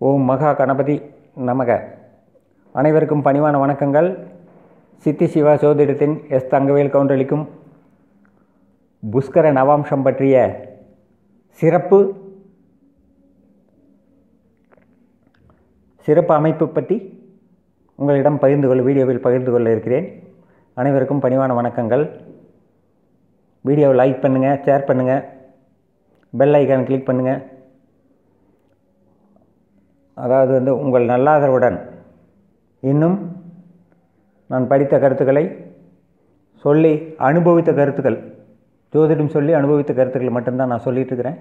ஓம் மகா கணபதி நமக. அனைவருக்கும் பணிவான வணக்கங்கள். சித்தி சிவா சோதிடத்தின் எஸ் தங்கவேல் கவுண்டளிக்கும் புஷ்கர நவாம்சம் பற்றிய சிறப்பு சிறப்பு அமைப்பு பற்றி உங்களிடம் பகிர்ந்து கொள்ள வீடியோவில் பகிர்ந்து கொள்ள இருக்கிறேன். அனைவருக்கும் பணிவான வணக்கங்கள். வீடியோவை லைக் பண்ணுங்கள் ஷேர் பண்ணுங்கள் பெல் ஐக்கான் கிளிக் பண்ணுங்கள் அதாவது வந்து உங்கள் நல்லாதரவுடன் இன்னும் நான் படித்த கருத்துக்களை சொல்லி அனுபவித்த கருத்துக்கள் ஜோதிடம் சொல்லி அனுபவித்த கருத்துக்கள் மட்டும்தான் நான் சொல்லிகிட்டு இருக்கிறேன்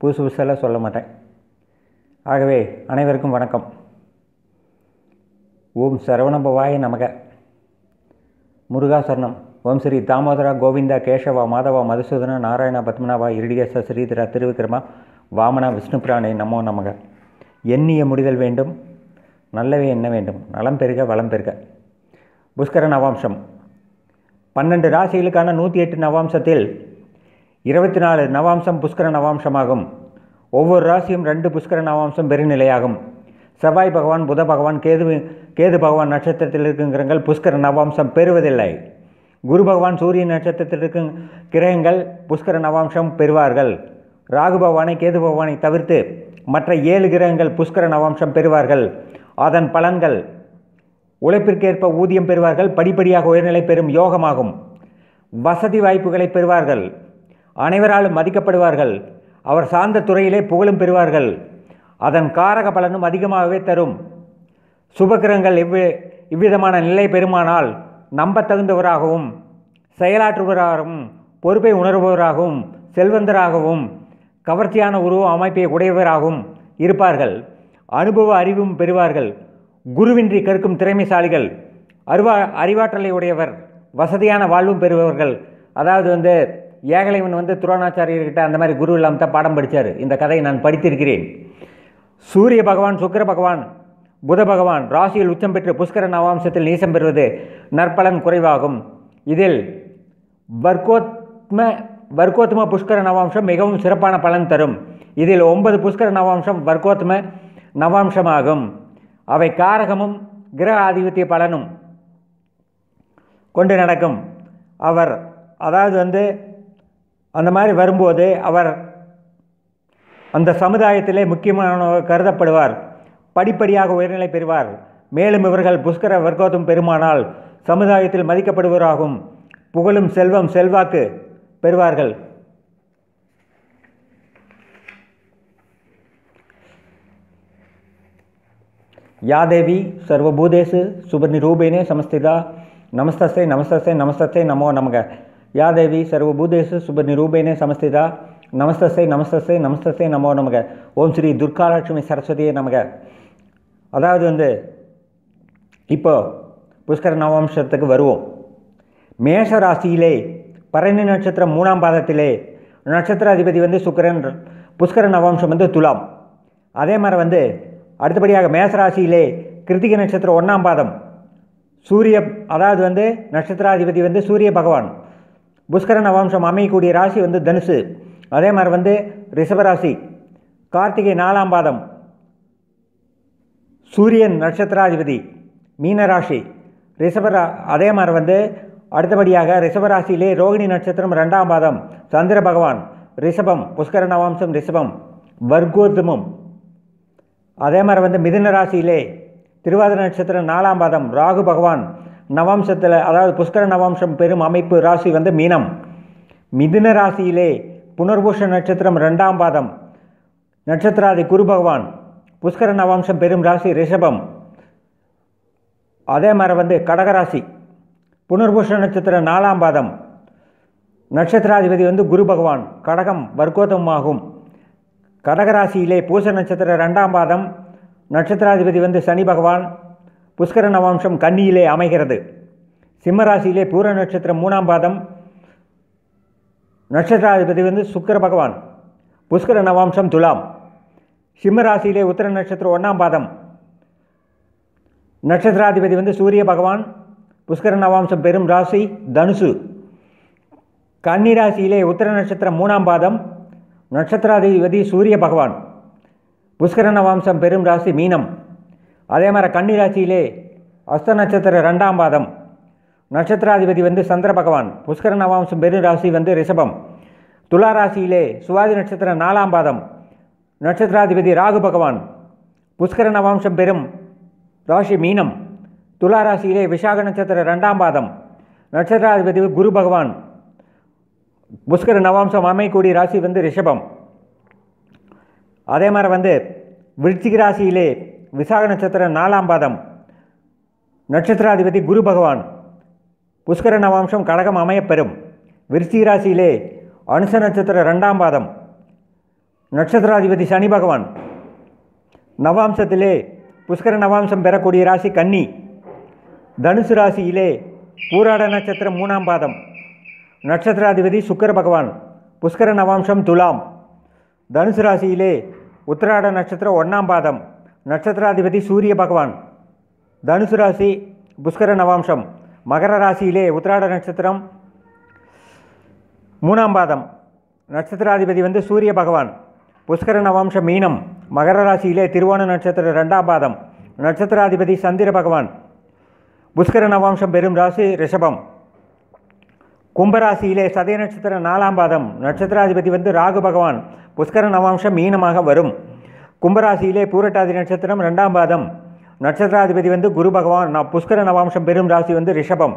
புதுசு புதுசெல்லாம் சொல்ல மாட்டேன். ஆகவே அனைவருக்கும் வணக்கம். ஓம் சரவணபவாய நமக. முருகாசரணம். ஓம் ஸ்ரீ தாமோதரா கோவிந்தா கேசவா மாதவா மதுசூதனா நாராயணா பத்மநாபா இருடிகேச ஸ்ரீதரா திருவிக்ரமா வாமனா விஷ்ணுபிராணே நமோ நமக. எண்ணிய முடிதல் வேண்டும் நல்லவே எண்ண வேண்டும். நலம் பெருக வளம் பெருக. புஷ்கர நவாம்சம். பன்னெண்டு ராசிகளுக்கான நூற்றி எட்டு நவாம்சத்தில் இருபத்தி நாலு நவாம்சம் புஷ்கர நவாம்சமாகும். ஒவ்வொரு ராசியும் ரெண்டு புஷ்கர நவாம்சம் பெருநிலையாகும். செவ்வாய் பகவான் புத பகவான் கேது கேது பகவான் நட்சத்திரத்தில் இருக்குங்கிறங்கள் புஷ்கர நவாம்சம் பெறுவதில்லை. குரு பகவான் சூரிய நட்சத்திரத்தில் இருக்கும் கிரகங்கள் புஷ்கர நவாம்சம் பெறுவார்கள். ராகு பகவானை கேது பகவானை தவிர்த்து மற்ற ஏழு கிரகங்கள் புஷ்கர நவாம்சம் பெறுவார்கள். அதன் பலன்கள் உழைப்பிற்கேற்ப ஊதியம் பெறுவார்கள் படிப்படியாக உயர்நிலை பெறும் யோகமாகும். வசதி வாய்ப்புகளை பெறுவார்கள். அனைவராலும் மதிக்கப்படுவார்கள். அவர் சார்ந்த துறையிலே புகழும் பெறுவார்கள். அதன் காரக பலனும் அதிகமாகவே தரும். சுபகிரகங்கள் இவ்வி இவ்விதமான நிலை பெறுமானால் நம்பத்தகுந்தவராகவும் செயலாற்றுபவராகவும் பொறுப்பை உணர்பவராகவும் செல்வந்தராகவும் கவர்ச்சியான உருவ அமைப்பை உடையவராகவும் இருப்பார்கள். அனுபவ அறிவும் பெறுவார்கள். குருவின்றி கற்கும் திறமைசாலிகள். அறிவா அறிவாற்றலை உடையவர். வசதியான வாழ்வும் பெறுபவர்கள். அதாவது வந்து ஏகலைவன் வந்து துரோணாச்சாரியர்கிட்ட அந்த மாதிரி குரு இல்லாமல் தான் பாடம் படித்தார் இந்த கதையை நான் படித்திருக்கிறேன். சூரிய பகவான் சுக்கர பகவான் புத பகவான் ராசியில் உச்சம் பெற்று புஷ்கர நவாம்சத்தில் நீசம் பெறுவது நற்பலன் குறைவாகும். இதில் வர்க்கோத்ம வர்க்கோத்தம புஷ்கர நவாம்சம் மிகவும் சிறப்பான பலன் தரும். இதில் ஒன்பது புஷ்கர நவாம்சம் வர்க்கோத்தம நவாம்சமாகும். அவை காரகமும் கிரக ஆதிபத்திய பலனும் கொண்டு நடக்கும். அவர் அதாவது வந்து அந்த மாதிரி வரும்போது அவர் அந்த சமுதாயத்திலே முக்கியமானவர் கருதப்படுவார். படிப்படியாக உயர்நிலை பெறுவார். மேலும் இவர்கள் புஷ்கர வர்க்கோத்தம் பெருமானால் சமுதாயத்தில் மதிக்கப்படுவராகும் புகழும் செல்வம் செல்வாக்கு பெறுவார்கள் யாதேவி சர்வபூதேஷு சுபநிரூபேனே சமஸ்திதா நமஸ்தஸ்தை நமஸ்தஸ்தை நமஸ்தஸ்தை நமோ நமக யாதேவி சர்வபூதேஷு சுபநிரூபேனே சமஸ்திதா நமஸ்தஸ்தை நமஸ்தஸ்தை நமஸ்தஸ்தை நமோ நமக ஓம் ஸ்ரீ துர்காலட்சுமி சரஸ்வதியே நமக அதாவது வந்து இப்போ புஷ்கர நவம்சத்துக்கு வருவோம் மேஷ ராசியிலே பரணி நட்சத்திரம் மூணாம் பாதத்திலே நட்சத்திர அதிபதி வந்து சுக்கரன் புஷ்கர நவம்சம் வந்து துலாம். அதே மாதிரி வந்து அடுத்தபடியாக மேசராசியிலே கிருத்திகை நட்சத்திரம் ஒன்றாம் பாதம். சூரிய அதாவது வந்து நட்சத்திராதிபதி வந்து சூரிய பகவான். புஷ்கர நவம்சம் அமையக்கூடிய ராசி வந்து தனுசு. அதே மாதிரி வந்து ரிஷபராசி. கார்த்திகை நாலாம் பாதம். சூரியன் நட்சத்திராதிபதி. மீனராசி. ரிஷபரா அதே மாதிரி வந்து அடுத்தபடியாக ரிஷபராசியிலே ரோகிணி நட்சத்திரம் ரெண்டாம் பாதம் சந்திர பகவான் ரிஷபம் புஷ்கர நவாம்சம் ரிஷபம் வர்க்கோத்தமம். அதே மாதிரி வந்து மிதுன ராசியிலே திருவாதிர நட்சத்திரம் நாலாம் பாதம் ராகு பகவான் நவாம்சத்தில் அதாவது புஷ்கர நவாம்சம் பெரும் அமைப்பு ராசி வந்து மீனம். மிதுன ராசியிலே புனர்பூஷ நட்சத்திரம் ரெண்டாம் பாதம் நட்சத்திராதி குரு பகவான் புஷ்கர நவாம்சம் பெரும் ராசி ரிஷபம். அதே மாதிரி வந்து கடகராசி புனர்பூஷ நட்சத்திரம் நாலாம் பாதம். நட்சத்திராதிபதி வந்து குரு பகவான். கடகம் வர்க்கோதமாகும் கடகராசியிலே பூச நட்சத்திரம் ரெண்டாம் பாதம். நட்சத்திராதிபதி வந்து சனி பகவான். புஷ்கர நவாம்சம் கன்னியிலே அமைகிறது. சிம்மராசியிலே பூர நட்சத்திரம் மூணாம் பாதம். நட்சத்திராதிபதி வந்து சுக்கர பகவான். புஷ்கர நவாம்சம் துலாம். சிம்மராசியிலே உத்தர நட்சத்திரம் ஒன்றாம் பாதம். நட்சத்திராதிபதி வந்து சூரிய பகவான். புஷ்கர நவாம்சம் பெரும் ராசி தனுசு. கன்னி ராசியிலே உத்தர நட்சத்திரம் மூணாம் பாதம் நட்சத்திராதிபதி சூரிய பகவான். புஷ்கர நவாம்சம் பெரும் ராசி மீனம். அதே மாதிரி கன்னி ராசியிலே அஸ்த நட்சத்திர ரெண்டாம் பாதம் நட்சத்திராதிபதி வந்து சந்திர பகவான். புஷ்கர நவாம்சம் பெரும் ராசி வந்து ரிஷபம். துலா ராசியிலே சுவாதி நட்சத்திரம் நாலாம் பாதம் நட்சத்திராதிபதி ராகு பகவான். புஷ்கர நவாம்சம் பெரும் ராசி மீனம். துலா ராசியிலே விசாக நட்சத்திர ரெண்டாம் பாதம். நட்சத்திராதிபதி குரு பகவான். புஷ்கர நவாம்சம் அமைக்கூடிய ராசி வந்து ரிஷபம். அதே மாதிரி வந்து விருச்சிக ராசியிலே விசாக நட்சத்திர நாலாம் பாதம். நட்சத்திராதிபதி குரு பகவான். புஷ்கர நவாம்சம் கடகம் அமையப்பெறும். விருச்சிக ராசியிலே அனுச நட்சத்திர ரெண்டாம் பாதம். நட்சத்திராதிபதி சனி பகவான். நவாம்சத்திலே புஷ்கர நவாம்சம் பெறக்கூடிய ராசி கன்னி. தனுசு ராசியிலே பூராட நட்சத்திரம் மூணாம் பாதம். நட்சத்திராதிபதி சுக்கர பகவான் புஷ்கர நவாம்சம் துலாம். தனுசு ராசியிலே உத்திராட நட்சத்திரம் ஒன்றாம் பாதம். நட்சத்திராதிபதி சூரிய பகவான். தனுசு ராசி புஷ்கர நவாம்சம். மகர ராசியிலே உத்திராட நட்சத்திரம் மூணாம் பாதம். நட்சத்திராதிபதி வந்து சூரிய பகவான். புஷ்கர நவாம்சம் மீனம். மகர ராசியிலே திருவோண நட்சத்திரம் ரெண்டாம் பாதம். நட்சத்திராதிபதி சந்திர பகவான். புஷ்கர நவாம்சம் பெரும் ராசி ரிஷபம். கும்பராசியிலே சதய நட்சத்திரம் நாலாம் பாதம். நட்சத்திராதிபதி வந்து ராகு பகவான். புஷ்கர நவாம்சம் மீனமாக வரும். கும்பராசியிலே பூரட்டாதி நட்சத்திரம் ரெண்டாம் பாதம். நட்சத்திராதிபதி வந்து குரு பகவான். நான் புஷ்கர நவாம்சம் பெரும் ராசி வந்து ரிஷபம்.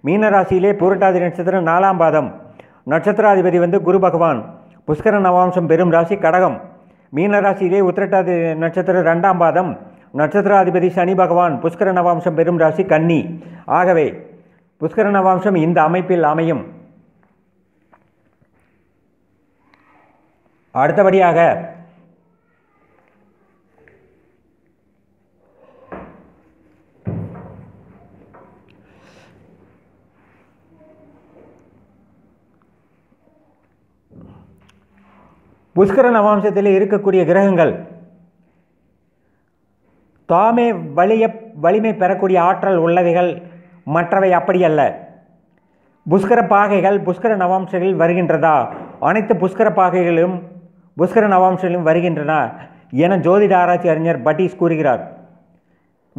மீன ராசியிலே பூரட்டாதி நட்சத்திரம் நாலாம் பாதம். நட்சத்திராதிபதி வந்து குரு பகவான். புஷ்கர நவாம்சம் பெரும் ராசி கடகம். மீன ராசியிலே உத்திரட்டாதி நட்சத்திரம் ரெண்டாம் பாதம். நட்சத்திராதிபதி சனி பகவான் புஷ்கர நவாம்சம் பெரும் ராசி கன்னி. ஆகவே புஷ்கர நவாம்சம் இந்த அமைப்பில் அமையும். அடுத்தபடியாக புஷ்கர நவாம்சத்தில் இருக்கக்கூடிய கிரகங்கள் தாமே வலிய வலிமை பெறக்கூடிய ஆற்றல் உள்ளவைகள் மற்றவை அப்படியல்ல புஷ்கர பாகைகள் புஷ்கர நவாம்சங்களில் வருகின்றதா? அனைத்து புஷ்கர பாகைகளும் புஷ்கர நவாம்சங்களும் வருகின்றன என ஜோதிட ஆராய்ச்சி அறிஞர் பட்டீஸ் கூறுகிறார்.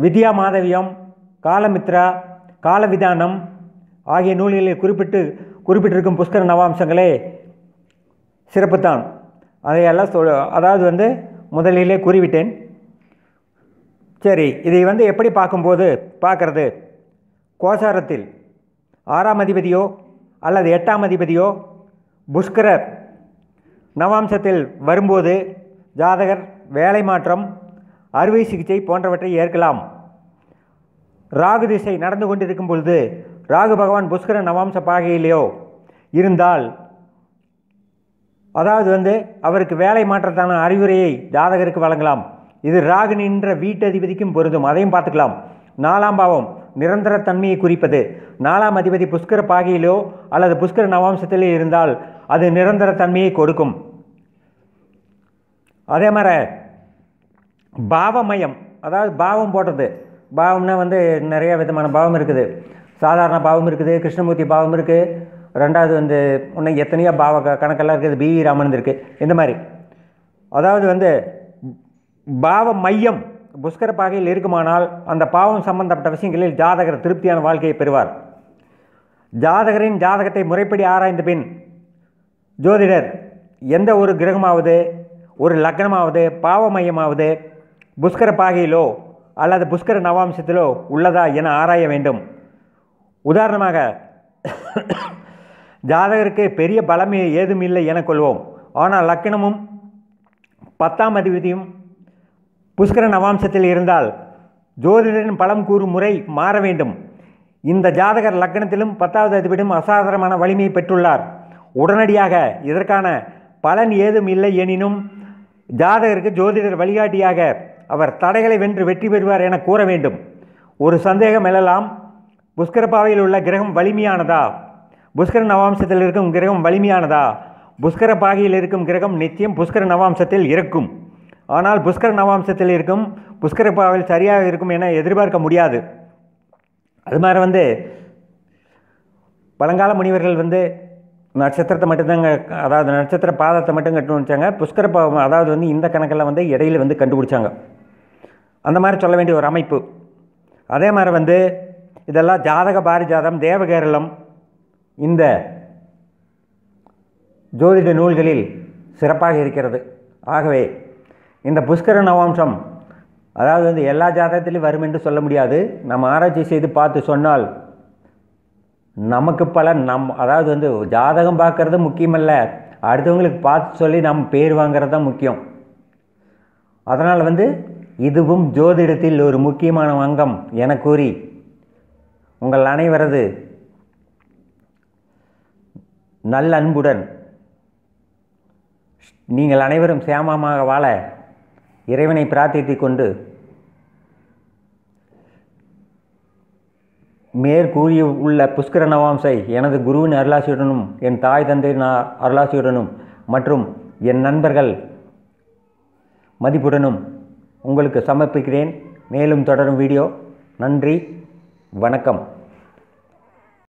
வித்யா மாதவியம் காலமித்ரா காலவிதானம் ஆகிய நூல்களில் குறிப்பிட்டு குறிப்பிட்டிருக்கும் புஷ்கர நவாம்சங்களே சிறப்புத்தான். அதையெல்லாம் சொல் அதாவது வந்து முதலிலே கூறிவிட்டேன். சரி இதை வந்து எப்படி பார்க்கும்போது பார்க்கறது? கோசாரத்தில் ஆறாம் அதிபதியோ அல்லது எட்டாம் அதிபதியோ புஷ்கர நவாம்சத்தில் வரும்போது ஜாதகர் வேலை மாற்றம் அறுவை சிகிச்சை போன்றவற்றை ஏற்கலாம். ராகு திசை நடந்து கொண்டிருக்கும் பொழுது ராகு பகவான் புஷ்கர நவாம்ச பாகையிலேயோ இருந்தால் அதாவது வந்து அவருக்கு வேலை மாற்றத்தான அறிவுரையை ஜாதகருக்கு வழங்கலாம். இது ராகு நின்ற வீட்டதிபதிக்கும் பொருந்தும். அதையும் பார்த்துக்கலாம். நாலாம் பாவம் நிரந்தர தன்மையை குறிப்பது. நாலாம் அதிபதி புஷ்கர பாகையிலோ அல்லது புஷ்கர நவாம்சத்திலே இருந்தால் அது நிரந்தர தன்மையை கொடுக்கும். அதே மாதிரி பாவமயம் அதாவது பாவம் போடுறது. பாவம்னா வந்து நிறைய விதமான பாவம் இருக்குது. சாதாரண பாவம் இருக்குது கிருஷ்ணமூர்த்தி பாவம் இருக்குது ரெண்டாவது வந்து இன்னும் எத்தனையோ பாவ கணக்கெல்லாம் இருக்குது. பி ராமன் இருக்குது இந்த மாதிரி. அதாவது வந்து பாவ மையம் புஷ்கர பாகையில் இருக்குமானால் அந்த பாவம் சம்பந்தப்பட்ட விஷயங்களில் ஜாதகர் திருப்தியான வாழ்க்கையை பெறுவார். ஜாதகரின் ஜாதகத்தை முறைப்படி ஆராய்ந்த பின் ஜோதிடர் எந்த ஒரு கிரகமாவது ஒரு லக்னமாவது பாவ மையமாவது புஷ்கர பாகையிலோ அல்லது புஷ்கர நவாம்சத்திலோ உள்ளதா என ஆராய வேண்டும். உதாரணமாக ஜாதகருக்கு பெரிய பலம் ஏதும் இல்லை என கொள்வோம். ஆனால் லக்னமும் பத்தாம் அதிபதியும் புஷ்கர நவாம்சத்தில் இருந்தால் ஜோதிடரின் பலம் கூறும் முறை மாற வேண்டும். இந்த ஜாதகர் லக்னத்திலும் பத்தாவது அதிபரும் அசாதாரணமான வலிமையை பெற்றுள்ளார். உடனடியாக இதற்கான பலன் ஏதும் இல்லை எனினும் ஜாதகருக்கு ஜோதிடர் வழிகாட்டியாக அவர் தடைகளை வென்று வெற்றி பெறுவார் என கூற வேண்டும். ஒரு சந்தேகம் எழலாம். புஷ்கரப்பாவையில் உள்ள கிரகம் வலிமையானதா? புஷ்கர நவாம்சத்தில் இருக்கும் கிரகம் வலிமையானதா? புஷ்கர பாகையில் இருக்கும் கிரகம் நிச்சயம் புஷ்கர நவாம்சத்தில் இருக்கும். ஆனால் புஷ்கர நவாம்சத்தில் இருக்கும் புஷ்கர பாவையில் சரியாக இருக்கும் என எதிர்பார்க்க முடியாது. அது மாதிரி வந்து பழங்கால முனிவர்கள் வந்து நட்சத்திரத்தை மட்டும்தாங்க அதாவது நட்சத்திர பாதத்தை மட்டும் கண்டுபிடிச்சாங்க புஷ்கர பாவம் அதாவது வந்து இந்த கணக்கில் வந்து இடையில வந்து கண்டுபிடிச்சாங்க. அந்த மாதிரி சொல்ல வேண்டிய ஒரு அமைப்பு. அதே மாதிரி வந்து இதெல்லாம் ஜாதக பாரிஜாதம் தேவகேரளம் இந்த ஜோதிட நூல்களில் சிறப்பாக இருக்கிறது. ஆகவே இந்த புஷ்கர நவாம்சம் அதாவது வந்து எல்லா ஜாதகத்திலையும் வரும் என்று சொல்ல முடியாது. நம்ம ஆராய்ச்சி செய்து பார்த்து சொன்னால் நமக்கு பல நம் அதாவது வந்து ஜாதகம் பார்க்குறது முக்கியமல்ல. அடுத்தவங்களுக்கு பார்த்து சொல்லி நம்ம பேர் வாங்குறது தான் முக்கியம். அதனால் வந்து இதுவும் ஜோதிடத்தில் ஒரு முக்கியமான அங்கம் என கூறி உங்கள் அனைவரது நல்ல அன்புடன் நீங்கள் அனைவரும் சேமமாக வாழ இறைவனை பிரார்த்தித்து கொண்டு மேற்கூறிய உள்ள புஷ்கர நவாம்சை எனது குருவின் அருளாசியுடனும் என் தாய் தந்தையின் அருளாசியுடனும் மற்றும் என் நண்பர்கள் மதிப்புடனும் உங்களுக்கு சமர்ப்பிக்கிறேன். மேலும் தொடரும் வீடியோ. நன்றி. வணக்கம்.